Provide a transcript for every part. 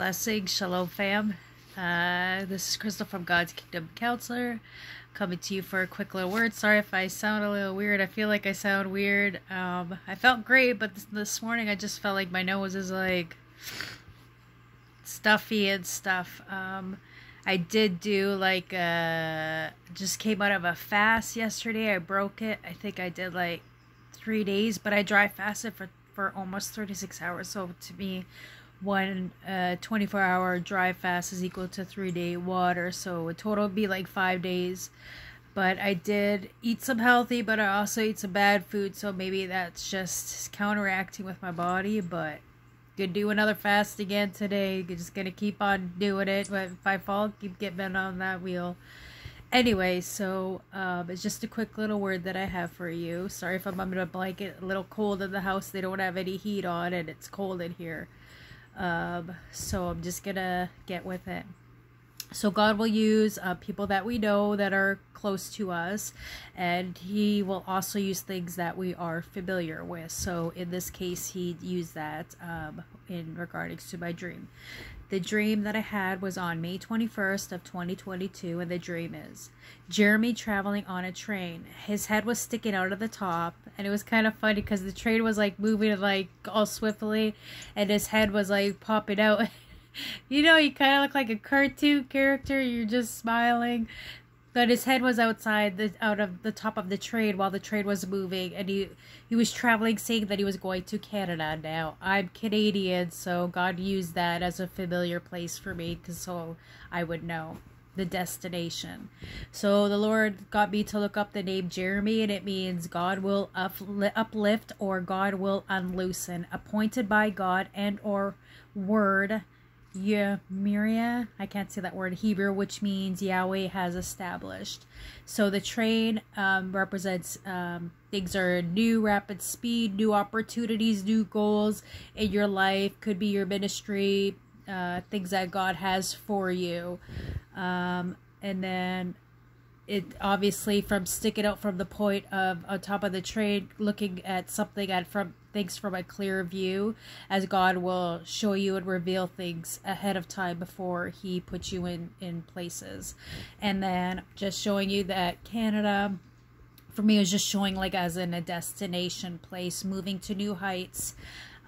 Blessing, Shalom fam. Uh, this is Crystal from God's Kingdom Counselor coming to you for a quick little word. Sorry if I sound a little weird. I feel like I sound weird. Um, I felt great, but this, this morning I just felt like my nose is like stuffy and stuff. Um, I did do like uh just came out of a fast yesterday. I broke it. I think I did like three days, but I dry fasted for for almost 36 hours. So to me, one uh 24 hour dry fast is equal to three day water. So a total would be like five days. But i did eat some healthy but i also eat some bad food. So maybe that's just counteracting with my body but gonna do another fast again today. Just gonna keep on doing it. But if i fall keep getting on that wheel. Anyway so um, it's just a quick little word that i have for you. Sorry if i'm under a blanket a little cold in the house. They don't have any heat on and it's cold in here um, so I'm just gonna get with it. So God will use uh, people that we know that are close to us, and He will also use things that we are familiar with. So in this case, He used that um, in regards to my dream. The dream that I had was on May 21st of 2022 and the dream is Jeremy traveling on a train. His head was sticking out of the top and it was kind of funny because the train was like moving like all swiftly and his head was like popping out. you know, you kind of look like a cartoon character. You're just smiling but his head was outside the out of the top of the train while the train was moving and he he was traveling saying that he was going to canada. Now i'm canadian so god used that as a familiar place for me because so i would know the destination. So the lord got me to look up the name jeremy and it means god will uplift or god will unloosen appointed by god and or word Yemiria, I can't say that word Hebrew, which means Yahweh has established. So the train um, represents um, things are new, rapid speed, new opportunities, new goals in your life. Could be your ministry, uh, things that God has for you. Um, and then it obviously from sticking out from the point of on top of the train, looking at something at from things from a clear view as God will show you and reveal things ahead of time before he puts you in in places. And then just showing you that Canada for me was just showing like as in a destination place moving to new heights.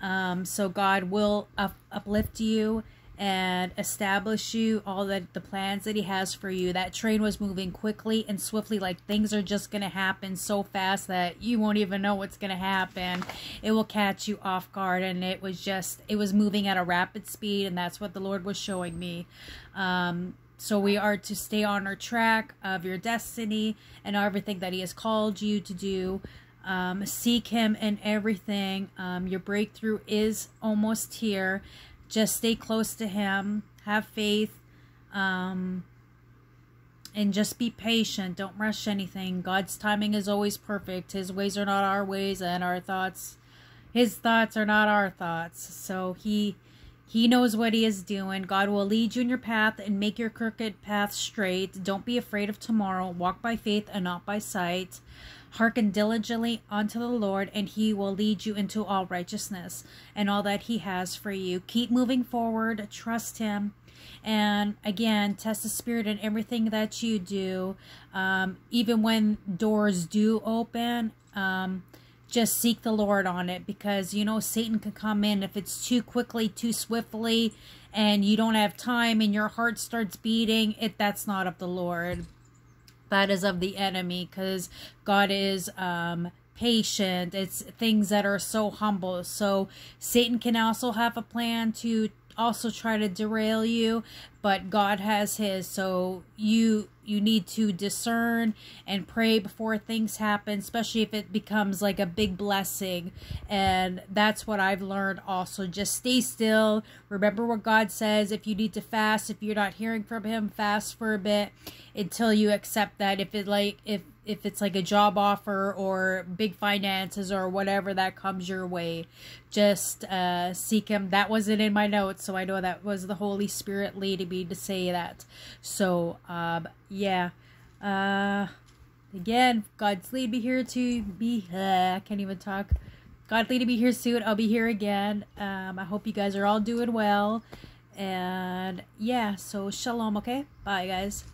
Um, so God will up, uplift you and establish you all that the plans that he has for you. That train was moving quickly and swiftly like things are just going to happen so fast that you won't even know what's going to happen. It will catch you off guard and it was just it was moving at a rapid speed and that's what the lord was showing me. Um so we are to stay on our track of your destiny and everything that he has called you to do. Um, seek him in everything. Um, your breakthrough is almost here just stay close to him have faith um, and just be patient. Don't rush anything. God's timing is always perfect. His ways are not our ways and our thoughts his thoughts are not our thoughts. So he he knows what he is doing. God will lead you in your path and make your crooked path straight. Don't be afraid of tomorrow. Walk by faith and not by sight Hearken diligently unto the Lord, and he will lead you into all righteousness and all that he has for you. Keep moving forward, trust him. And again, test the spirit in everything that you do. Um, even when doors do open, um, just seek the Lord on it because you know Satan can come in if it's too quickly, too swiftly, and you don't have time and your heart starts beating. It that's not of the Lord that is of the enemy because God is um, patient. It's things that are so humble. So Satan can also have a plan to also try to derail you but god has his so you you need to discern and pray before things happen especially if it becomes like a big blessing. And that's what i've learned also. Just stay still. Remember what god says. If you need to fast if you're not hearing from him fast for a bit until you accept that. If it like if if it's like a job offer or big finances or whatever that comes your way just uh seek him. That wasn't in my notes so i know that was the holy spirit leading me to say that. So um yeah. Uh again god's lead me here to be uh, i can't even talk. God to be here soon. I'll be here again. Um i hope you guys are all doing well. And yeah, so shalom, okay? Bye, guys.